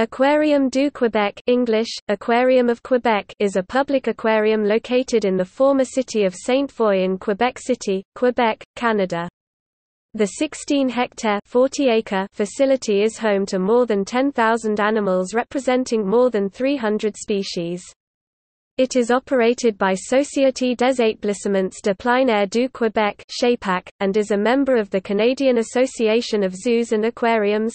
Aquarium du Québec English, Aquarium of Quebec is a public aquarium located in the former city of Sainte-Foy in Quebec City, Quebec, Canada. The 16-hectare facility is home to more than 10,000 animals representing more than 300 species. It is operated by Société des Établissements de Plein Air du Québec and is a member of the Canadian Association of Zoos and Aquariums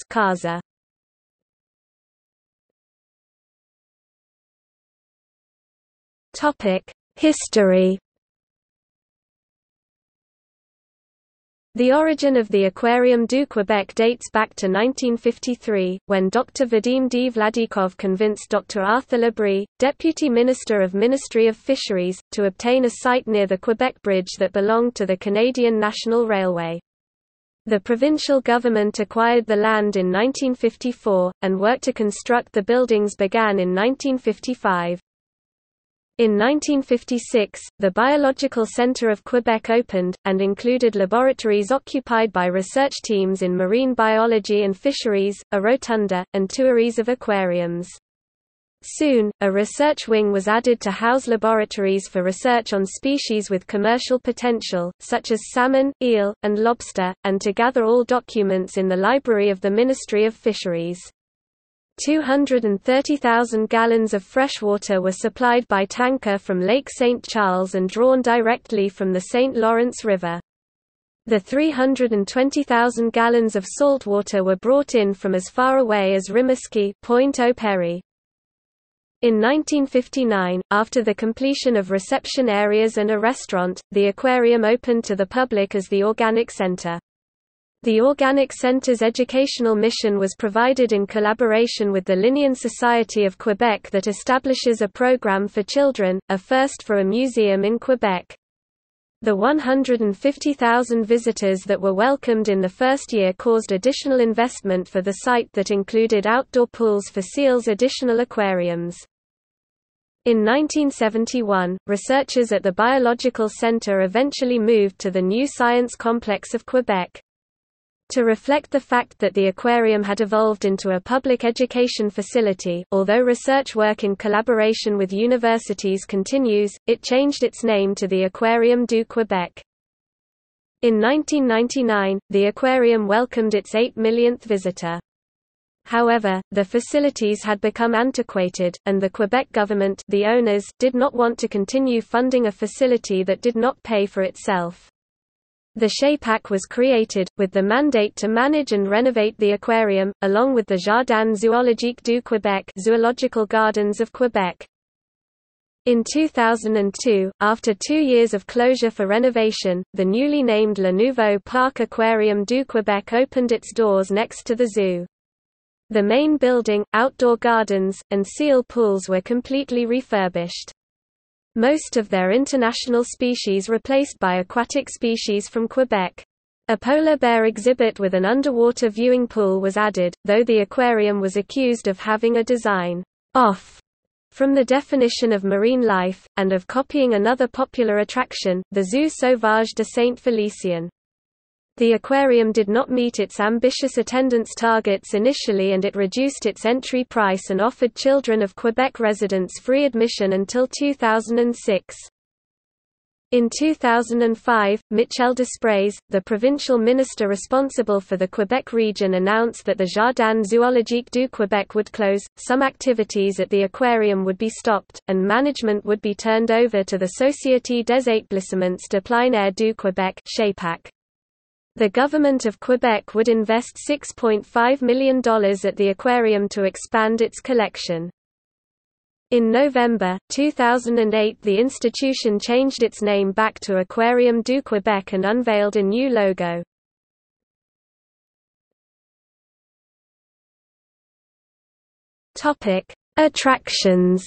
CAZA. History The origin of the Aquarium du Québec dates back to 1953, when Dr. Vadim D. Vladykov convinced Dr. Arthur Labrie, Deputy Minister of Ministry of Fisheries, to obtain a site near the Quebec Bridge that belonged to the Canadian National Railway. The provincial government acquired the land in 1954, and work to construct the buildings began in 1955. In 1956, the Biological Centre of Quebec opened, and included laboratories occupied by research teams in marine biology and fisheries, a rotunda, and tuaries of aquariums. Soon, a research wing was added to house laboratories for research on species with commercial potential, such as salmon, eel, and lobster, and to gather all documents in the library of the Ministry of Fisheries. 230,000 gallons of freshwater were supplied by tanker from Lake St. Charles and drawn directly from the St. Lawrence River. The 320,000 gallons of saltwater were brought in from as far away as Rimouski Point Au Perry. In 1959, after the completion of reception areas and a restaurant, the aquarium opened to the public as the Organic Center. The Organic Centre's educational mission was provided in collaboration with the Linnean Society of Quebec that establishes a program for children, a first for a museum in Quebec. The 150,000 visitors that were welcomed in the first year caused additional investment for the site that included outdoor pools for seals additional aquariums. In 1971, researchers at the Biological Centre eventually moved to the new Science Complex of Quebec. To reflect the fact that the aquarium had evolved into a public education facility, although research work in collaboration with universities continues, it changed its name to the Aquarium du Québec. In 1999, the aquarium welcomed its 8 millionth visitor. However, the facilities had become antiquated, and the Quebec government the owners did not want to continue funding a facility that did not pay for itself. The SHAPAC was created, with the mandate to manage and renovate the aquarium, along with the Jardin zoologique du Québec Zoological Gardens of Quebec. In 2002, after two years of closure for renovation, the newly named Le Nouveau Parc Aquarium du Québec opened its doors next to the zoo. The main building, outdoor gardens, and seal pools were completely refurbished most of their international species replaced by aquatic species from Quebec. A polar bear exhibit with an underwater viewing pool was added, though the aquarium was accused of having a design off from the definition of marine life, and of copying another popular attraction, the Zoo Sauvage de Saint-Félicien. The aquarium did not meet its ambitious attendance targets initially and it reduced its entry price and offered children of Quebec residents free admission until 2006. In 2005, Michel Després, the provincial minister responsible for the Quebec region announced that the Jardin zoologique du Québec would close, some activities at the aquarium would be stopped, and management would be turned over to the Société des Établissements de Plein Air du Québec the government of Quebec would invest $6.5 million at the aquarium to expand its collection. In November, 2008 the institution changed its name back to Aquarium du Québec and unveiled a new logo. Attractions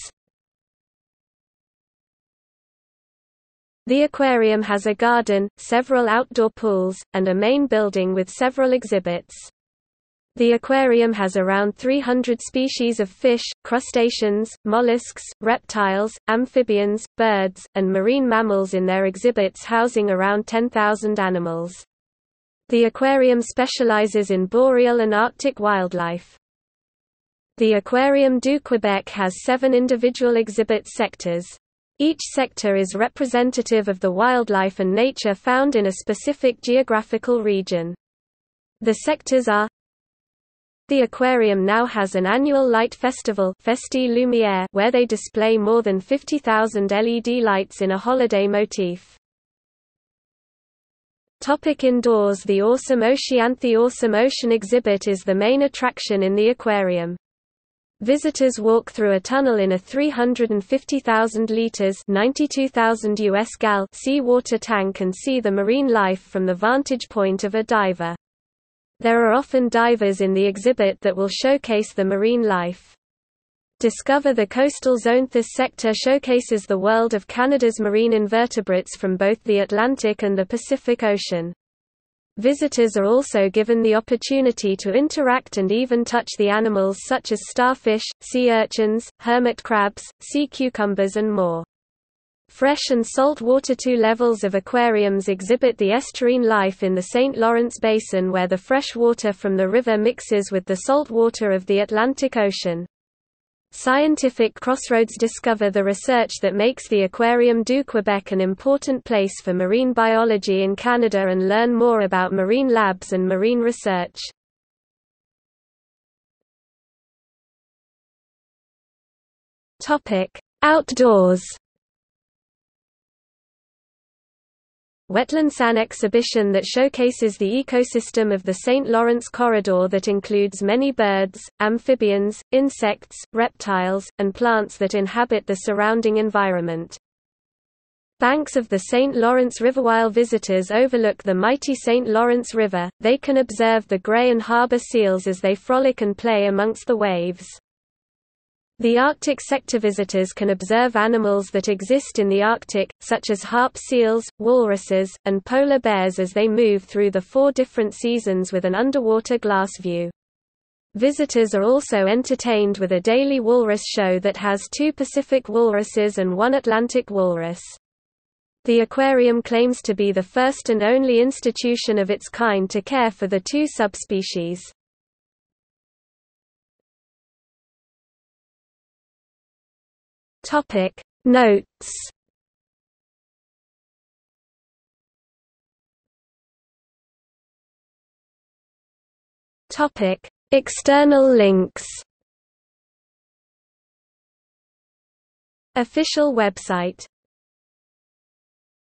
The aquarium has a garden, several outdoor pools, and a main building with several exhibits. The aquarium has around 300 species of fish, crustaceans, mollusks, reptiles, amphibians, birds, and marine mammals in their exhibits housing around 10,000 animals. The aquarium specializes in boreal and arctic wildlife. The Aquarium du Québec has seven individual exhibit sectors. Each sector is representative of the wildlife and nature found in a specific geographical region. The sectors are The aquarium now has an annual light festival Festi Lumière where they display more than 50,000 LED lights in a holiday motif. Topic indoors The Awesome Ocean The Awesome Ocean exhibit is the main attraction in the aquarium. Visitors walk through a tunnel in a 350,000 liters (92,000 US gal) seawater tank and see the marine life from the vantage point of a diver. There are often divers in the exhibit that will showcase the marine life. Discover the Coastal Zone This sector showcases the world of Canada's marine invertebrates from both the Atlantic and the Pacific Ocean. Visitors are also given the opportunity to interact and even touch the animals such as starfish, sea urchins, hermit crabs, sea cucumbers and more. Fresh and salt water Two levels of aquariums exhibit the estuarine life in the St. Lawrence Basin where the fresh water from the river mixes with the salt water of the Atlantic Ocean. Scientific Crossroads discover the research that makes the Aquarium du Québec an important place for marine biology in Canada and learn more about marine labs and marine research. Outdoors Wetlandsan exhibition that showcases the ecosystem of the St. Lawrence Corridor that includes many birds, amphibians, insects, reptiles, and plants that inhabit the surrounding environment. Banks of the St. Lawrence River while visitors overlook the mighty St. Lawrence River, they can observe the gray and harbor seals as they frolic and play amongst the waves. The Arctic sector visitors can observe animals that exist in the Arctic, such as harp seals, walruses, and polar bears as they move through the four different seasons with an underwater glass view. Visitors are also entertained with a daily walrus show that has two Pacific walruses and one Atlantic walrus. The aquarium claims to be the first and only institution of its kind to care for the two subspecies. Topic. Notes. Topic. External links. Official website